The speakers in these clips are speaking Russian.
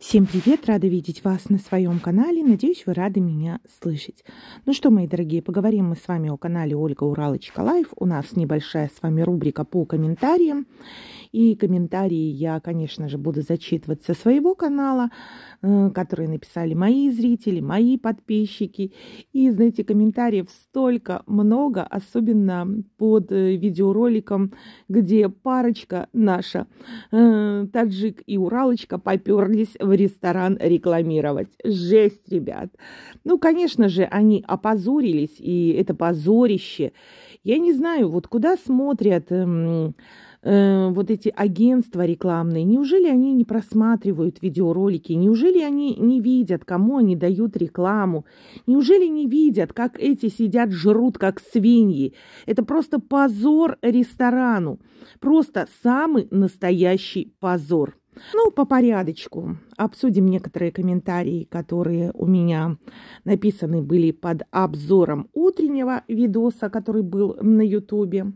Всем привет! Рада видеть вас на своем канале. Надеюсь, вы рады меня слышать. Ну что, мои дорогие, поговорим мы с вами о канале Ольга Уралочка Live. У нас небольшая с вами рубрика по комментариям. И комментарии я, конечно же, буду зачитывать со своего канала, э, которые написали мои зрители, мои подписчики. И, знаете, комментариев столько много, особенно под э, видеороликом, где парочка наша, э, таджик и уралочка, поперлись ресторан рекламировать. Жесть, ребят. Ну, конечно же, они опозорились, и это позорище. Я не знаю, вот куда смотрят... Эм, э, вот эти агентства рекламные, неужели они не просматривают видеоролики, неужели они не видят, кому они дают рекламу, неужели не видят, как эти сидят, жрут, как свиньи. Это просто позор ресторану, просто самый настоящий позор. Ну, по порядочку. Обсудим некоторые комментарии, которые у меня написаны были под обзором утреннего видоса, который был на ютубе.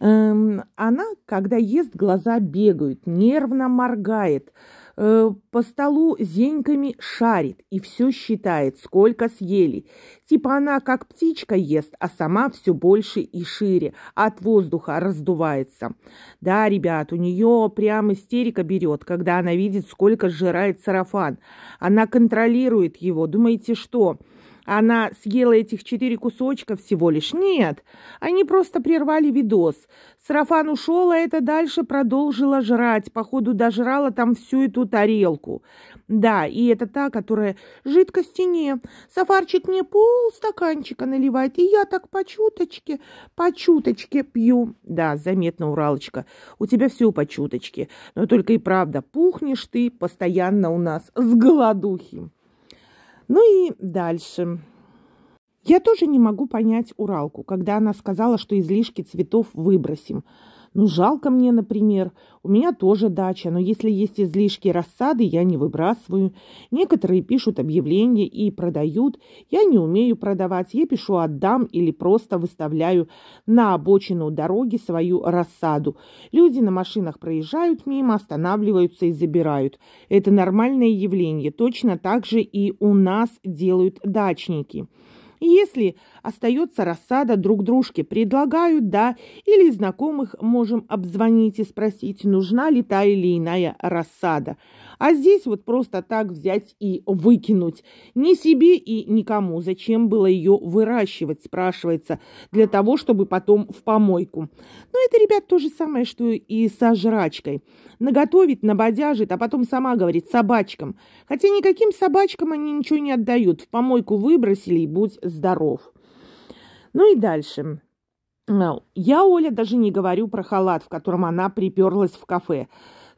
Эм, она, когда ест, глаза бегают, нервно моргает, э, по столу зеньками шарит и все считает, сколько съели. Типа она как птичка ест, а сама все больше и шире, от воздуха раздувается. Да, ребят, у нее прям истерика берет, когда она видит, сколько сжирает сарафан. Она контролирует его. Думаете, что? Она съела этих четыре кусочка всего лишь. Нет, они просто прервали видос. Сарафан ушел, а это дальше продолжила жрать. Походу, дожрала там всю эту тарелку. Да, и это та, которая жидкости не. Сафарчик мне пол стаканчика наливает, и я так по чуточке, по чуточке пью. Да, заметно, Уралочка, у тебя все по чуточке. Но только и правда, пухнешь ты постоянно у нас с голодухи. Ну и дальше. Я тоже не могу понять Уралку, когда она сказала, что излишки цветов выбросим. Ну, жалко мне, например. У меня тоже дача, но если есть излишки рассады, я не выбрасываю. Некоторые пишут объявления и продают. Я не умею продавать. Я пишу «отдам» или просто выставляю на обочину дороги свою рассаду. Люди на машинах проезжают мимо, останавливаются и забирают. Это нормальное явление. Точно так же и у нас делают дачники. Если остается рассада, друг дружке предлагают, да, или знакомых можем обзвонить и спросить, нужна ли та или иная рассада. А здесь вот просто так взять и выкинуть. Ни себе и никому. Зачем было ее выращивать, спрашивается, для того, чтобы потом в помойку. Но это, ребят, то же самое, что и со жрачкой. Наготовить, набодяжит, а потом сама говорит собачкам. Хотя никаким собачкам они ничего не отдают. В помойку выбросили и будь здоров. Ну и дальше. Я, Оля, даже не говорю про халат, в котором она приперлась в кафе.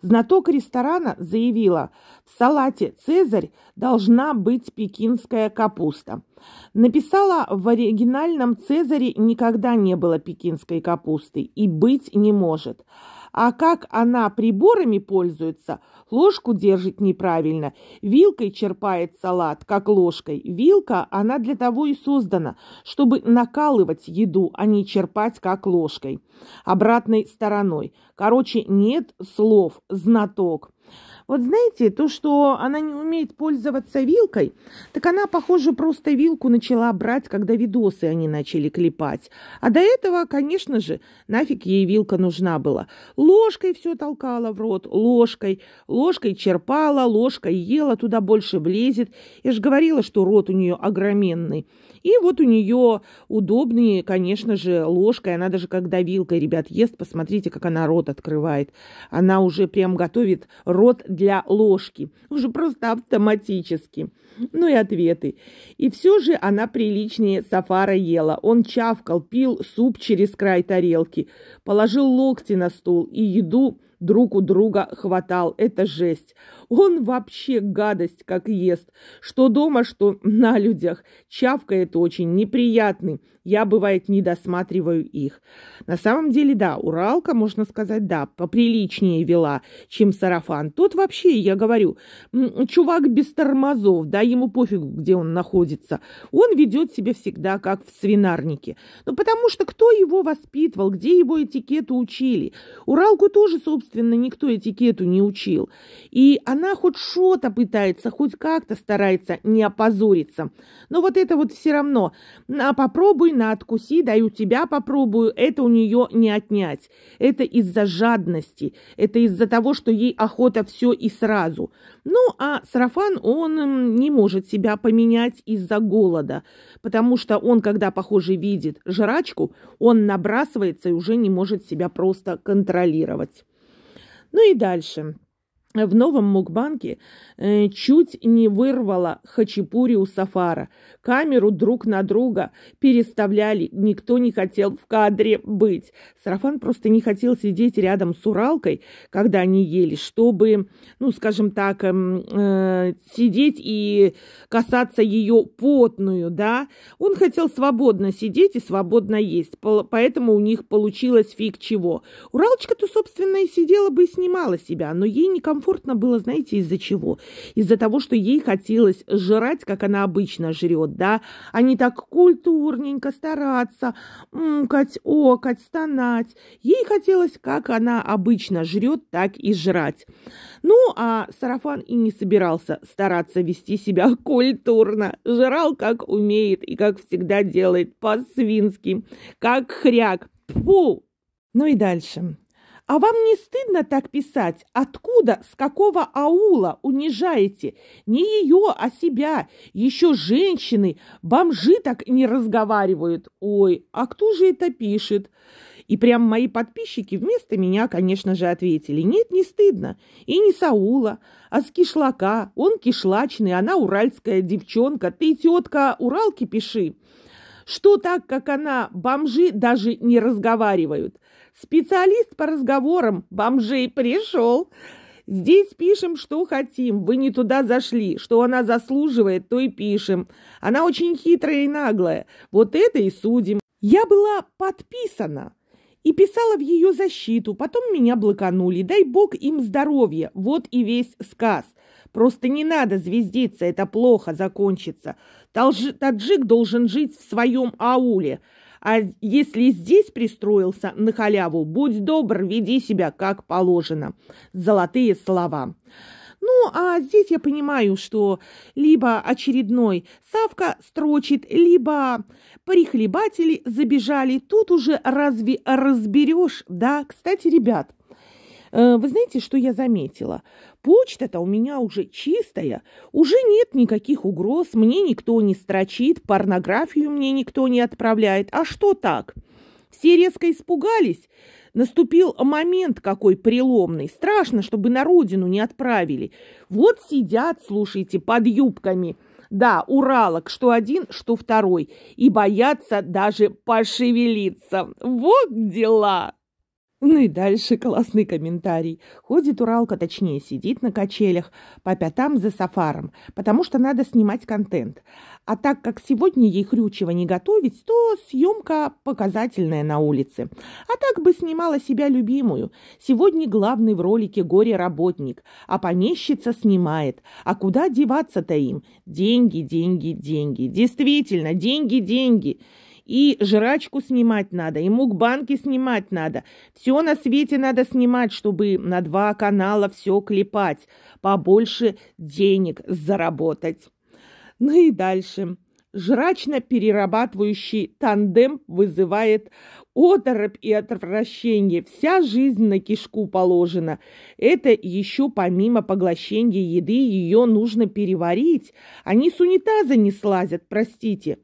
Знаток ресторана заявила, в салате «Цезарь» должна быть пекинская капуста. Написала, в оригинальном «Цезаре» никогда не было пекинской капусты и быть не может. А как она приборами пользуется, ложку держит неправильно, вилкой черпает салат, как ложкой. Вилка, она для того и создана, чтобы накалывать еду, а не черпать, как ложкой. Обратной стороной. Короче, нет слов «знаток». Вот знаете, то, что она не умеет пользоваться вилкой, так она, похоже, просто вилку начала брать, когда видосы они начали клепать. А до этого, конечно же, нафиг ей вилка нужна была. Ложкой все толкала в рот, ложкой, ложкой черпала, ложкой ела, туда больше влезет. Я же говорила, что рот у нее огроменный. И вот у нее удобные, конечно же, ложкой. Она даже когда вилкой, ребят, ест, посмотрите, как она рот открывает. Она уже прям готовит рот для ложки. Уже просто автоматически. Ну и ответы. И все же она приличнее Сафара ела. Он чавкал, пил суп через край тарелки, положил локти на стол и еду друг у друга хватал. Это жесть. Он вообще гадость как ест. Что дома, что на людях. Чавкает очень неприятный. Я, бывает, не досматриваю их. На самом деле, да, Уралка, можно сказать, да, поприличнее вела, чем сарафан. Тот вообще, я говорю, чувак без тормозов, да, ему пофигу, где он находится. Он ведет себя всегда как в свинарнике. Ну, потому что кто его воспитывал, где его этикету учили? Уралку тоже, собственно, никто этикету не учил. И она хоть что-то пытается, хоть как-то старается не опозориться. Но вот это вот все равно. На попробуй, на откуси, даю тебя попробую. Это у нее не отнять. Это из-за жадности. Это из-за того, что ей охота все и сразу. Ну, а сарафан, он не может себя поменять из-за голода. Потому что он, когда, похоже, видит жрачку, он набрасывается и уже не может себя просто контролировать. Ну и дальше. В новом мукбанке э, чуть не вырвала хачапури у Сафара. Камеру друг на друга переставляли, никто не хотел в кадре быть. Сарафан просто не хотел сидеть рядом с Уралкой, когда они ели, чтобы, ну, скажем так, эм, э, сидеть и касаться ее потную, да. Он хотел свободно сидеть и свободно есть, поэтому у них получилось фиг чего. Уралочка-то, собственно, и сидела бы и снимала себя, но ей некомфортно некомфортно было, знаете, из-за чего? Из-за того, что ей хотелось жрать, как она обычно жрет, да, а не так культурненько стараться, мкать, окать, стонать. Ей хотелось, как она обычно жрет, так и жрать. Ну, а Сарафан и не собирался стараться вести себя культурно. Жрал, как умеет и, как всегда, делает по-свински, как хряк. Фу! Ну и дальше. А вам не стыдно так писать? Откуда, с какого аула унижаете? Не ее, а себя. Еще женщины, бомжи так не разговаривают. Ой, а кто же это пишет? И прям мои подписчики вместо меня, конечно же, ответили. Нет, не стыдно. И не Саула, а с кишлака. Он кишлачный, она уральская девчонка. Ты, тетка, уралки пиши. Что так, как она, бомжи даже не разговаривают. Специалист по разговорам бомжей пришел. Здесь пишем, что хотим. Вы не туда зашли. Что она заслуживает, то и пишем. Она очень хитрая и наглая. Вот это и судим. Я была подписана и писала в ее защиту. Потом меня блоканули. Дай бог им здоровья. Вот и весь сказ. Просто не надо звездиться, это плохо закончится. Таджик должен жить в своем ауле. А если здесь пристроился на халяву, будь добр, веди себя как положено. Золотые слова. Ну, а здесь я понимаю, что либо очередной Савка строчит, либо прихлебатели забежали. Тут уже разве разберешь? Да, кстати, ребят, вы знаете, что я заметила? Почта-то у меня уже чистая, уже нет никаких угроз, мне никто не строчит, порнографию мне никто не отправляет. А что так? Все резко испугались. Наступил момент какой преломный. Страшно, чтобы на родину не отправили. Вот сидят, слушайте, под юбками. Да, уралок, что один, что второй. И боятся даже пошевелиться. Вот дела. Ну и дальше классный комментарий. Ходит Уралка, точнее, сидит на качелях по пятам за сафаром, потому что надо снимать контент. А так как сегодня ей хрючево не готовить, то съемка показательная на улице. А так бы снимала себя любимую. Сегодня главный в ролике горе-работник, а помещица снимает. А куда деваться-то им? Деньги, деньги, деньги. Действительно, деньги, деньги. И жрачку снимать надо, и мукбанки снимать надо. Все на свете надо снимать, чтобы на два канала все клепать, побольше денег заработать. Ну и дальше. Жрачно-перерабатывающий тандем вызывает оторопь и отвращение. Вся жизнь на кишку положена. Это еще помимо поглощения еды ее нужно переварить. Они с унитаза не слазят, простите.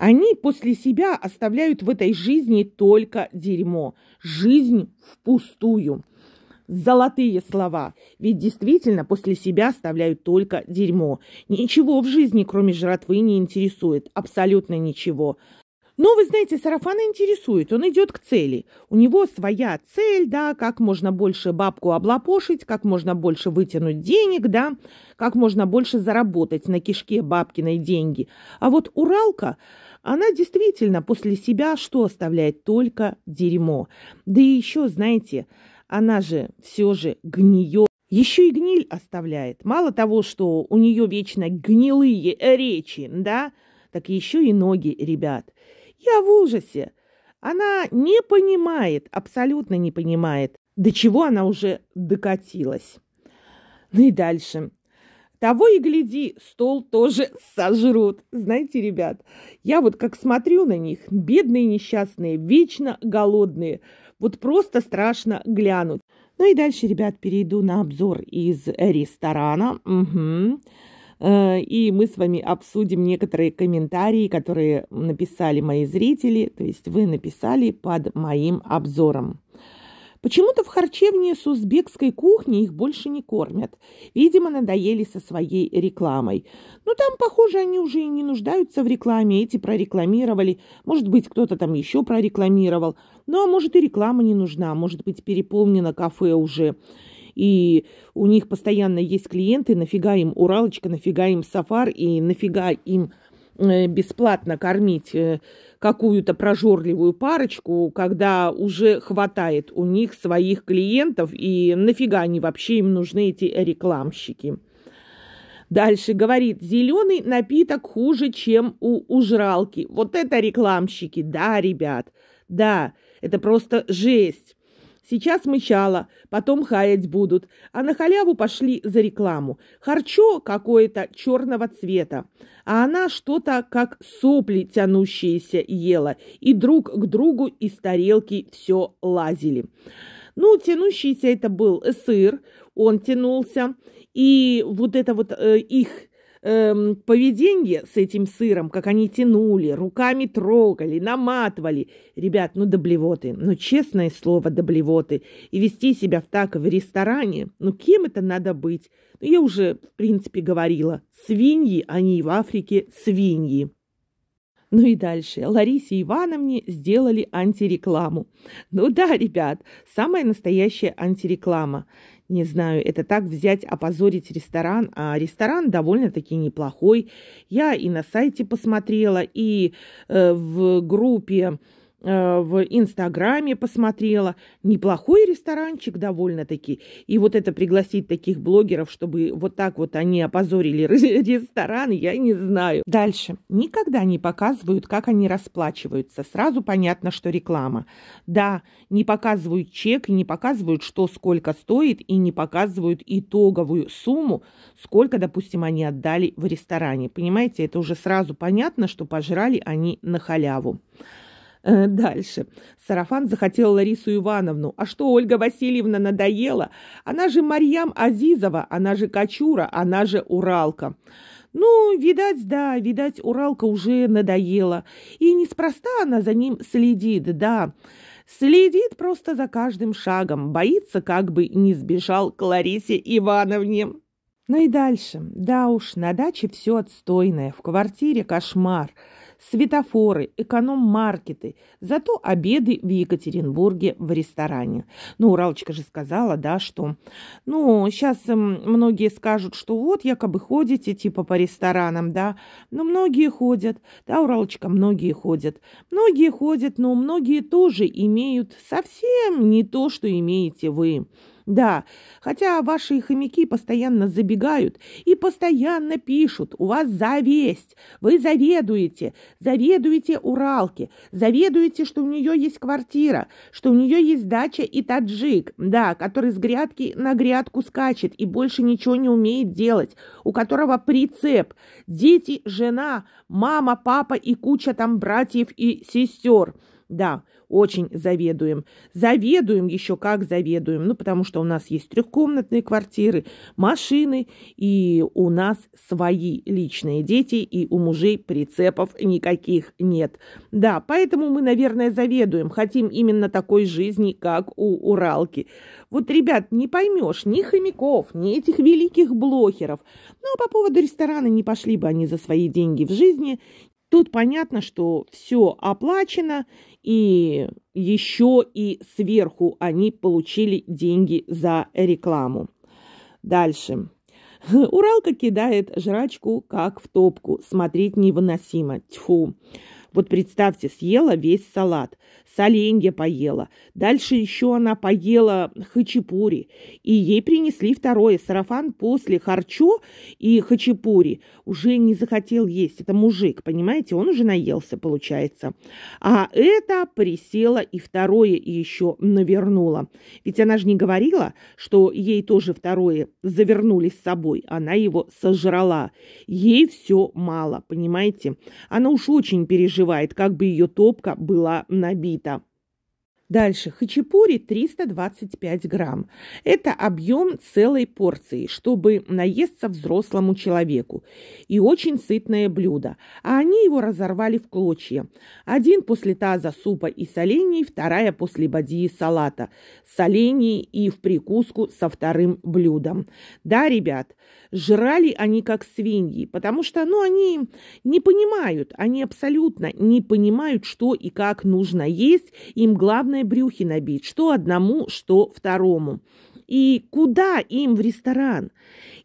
Они после себя оставляют в этой жизни только дерьмо. Жизнь впустую. Золотые слова. Ведь действительно после себя оставляют только дерьмо. Ничего в жизни, кроме жратвы, не интересует. Абсолютно ничего. Но, вы знаете, сарафана интересует, он идет к цели. У него своя цель, да, как можно больше бабку облапошить, как можно больше вытянуть денег, да, как можно больше заработать на кишке бабкиной деньги. А вот Уралка, она действительно после себя что оставляет? Только дерьмо. Да и еще, знаете, она же все же гниет. Еще и гниль оставляет. Мало того, что у нее вечно гнилые речи, да, так еще и ноги, ребят. Я в ужасе. Она не понимает, абсолютно не понимает. До чего она уже докатилась. Ну и дальше. Того и гляди, стол тоже сожрут. Знаете, ребят, я вот как смотрю на них, бедные несчастные, вечно голодные. Вот просто страшно глянуть. Ну и дальше, ребят, перейду на обзор из ресторана. Угу. И мы с вами обсудим некоторые комментарии, которые написали мои зрители. То есть вы написали под моим обзором. Почему-то в харчевне с узбекской кухни их больше не кормят. Видимо, надоели со своей рекламой. Но там, похоже, они уже и не нуждаются в рекламе. Эти прорекламировали. Может быть, кто-то там еще прорекламировал. Ну, а может, и реклама не нужна. Может быть, переполнено кафе уже. И у них постоянно есть клиенты. Нафига им Уралочка, нафига им Сафар и нафига им Э, бесплатно кормить э, какую-то прожорливую парочку, когда уже хватает у них своих клиентов, и нафига они вообще им нужны, эти рекламщики. Дальше говорит, зеленый напиток хуже, чем у ужралки. Вот это рекламщики, да, ребят, да, это просто жесть. Сейчас мычало, потом хаять будут, а на халяву пошли за рекламу. Харчо какое-то черного цвета, а она что-то как сопли тянущиеся ела, и друг к другу из тарелки все лазили. Ну, тянущийся это был сыр, он тянулся, и вот это вот э, их эм, поведение с этим сыром, как они тянули, руками трогали, наматывали. Ребят, ну доблевоты, ну честное слово, доблевоты. И вести себя в так в ресторане, ну кем это надо быть? Ну я уже, в принципе, говорила, свиньи, они в Африке свиньи. Ну и дальше. Ларисе Ивановне сделали антирекламу. Ну да, ребят, самая настоящая антиреклама. Не знаю, это так взять, опозорить ресторан, а ресторан довольно-таки неплохой. Я и на сайте посмотрела, и э, в группе в Инстаграме посмотрела. Неплохой ресторанчик довольно-таки. И вот это пригласить таких блогеров, чтобы вот так вот они опозорили ресторан, я не знаю. Дальше. Никогда не показывают, как они расплачиваются. Сразу понятно, что реклама. Да, не показывают чек, не показывают, что сколько стоит, и не показывают итоговую сумму, сколько, допустим, они отдали в ресторане. Понимаете, это уже сразу понятно, что пожрали они на халяву. Э, дальше. Сарафан захотел Ларису Ивановну. А что, Ольга Васильевна надоела? Она же Марьям Азизова, она же Качура, она же Уралка. Ну, видать, да, видать, Уралка уже надоела. И неспроста она за ним следит, да. Следит просто за каждым шагом, боится, как бы не сбежал к Ларисе Ивановне. Ну и дальше. Да уж, на даче все отстойное, в квартире кошмар светофоры, эконом-маркеты, зато обеды в Екатеринбурге в ресторане. Ну, Уралочка же сказала, да, что, ну, сейчас эм, многие скажут, что вот якобы ходите типа по ресторанам, да, но многие ходят, да, Уралочка, многие ходят. Многие ходят, но многие тоже имеют совсем не то, что имеете вы. Да, хотя ваши хомяки постоянно забегают и постоянно пишут. У вас завесть. Вы заведуете. Заведуете Уралке. Заведуете, что у нее есть квартира, что у нее есть дача и таджик, да, который с грядки на грядку скачет и больше ничего не умеет делать, у которого прицеп, дети, жена, мама, папа и куча там братьев и сестер. Да, очень заведуем. Заведуем еще как заведуем. Ну, потому что у нас есть трехкомнатные квартиры, машины, и у нас свои личные дети, и у мужей прицепов никаких нет. Да, поэтому мы, наверное, заведуем. Хотим именно такой жизни, как у Уралки. Вот, ребят, не поймешь ни хомяков, ни этих великих блогеров. Ну, а по поводу ресторана не пошли бы они за свои деньги в жизни, Тут понятно, что все оплачено, и еще и сверху они получили деньги за рекламу. Дальше. Уралка кидает жрачку, как в топку. Смотреть невыносимо. Тьфу. Вот представьте, съела весь салат, соленья поела. Дальше еще она поела хачапури. И ей принесли второе. Сарафан после харчо и хачапури уже не захотел есть. Это мужик, понимаете? Он уже наелся, получается. А это присела и второе еще навернула. Ведь она же не говорила, что ей тоже второе завернули с собой. Она его сожрала. Ей все мало, понимаете? Она уж очень переживает, как бы ее топка была набита. Дальше. Хачапури 325 грамм. Это объем целой порции, чтобы наесться взрослому человеку. И очень сытное блюдо. А они его разорвали в клочья. Один после таза супа и солений, вторая после бадьи салата. Солений и в прикуску со вторым блюдом. Да, ребят, жрали они как свиньи, потому что, ну, они не понимают, они абсолютно не понимают, что и как нужно есть. Им главное полные брюхи набить, что одному, что второму. И куда им в ресторан?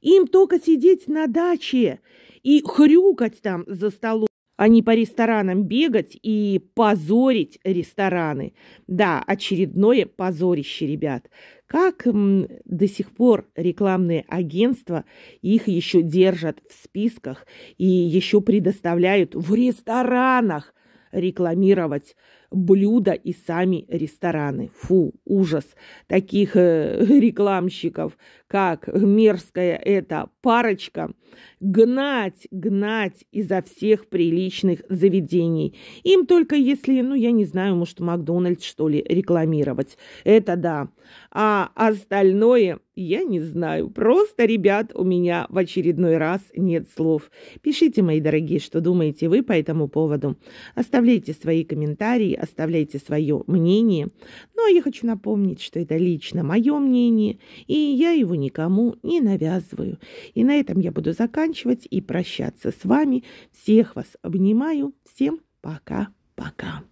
Им только сидеть на даче и хрюкать там за столом а не по ресторанам бегать и позорить рестораны. Да, очередное позорище, ребят. Как м, до сих пор рекламные агентства их еще держат в списках и еще предоставляют в ресторанах рекламировать блюда и сами рестораны. Фу, ужас. Таких э, рекламщиков, как мерзкая эта парочка, гнать, гнать изо всех приличных заведений. Им только если, ну, я не знаю, может, Макдональдс, что ли, рекламировать. Это да. А остальное я не знаю. Просто, ребят, у меня в очередной раз нет слов. Пишите, мои дорогие, что думаете вы по этому поводу. Оставляйте свои комментарии, оставляйте свое мнение. Ну, а я хочу напомнить, что это лично мое мнение, и я его никому не навязываю. И на этом я буду заканчивать и прощаться с вами. Всех вас обнимаю. Всем пока-пока.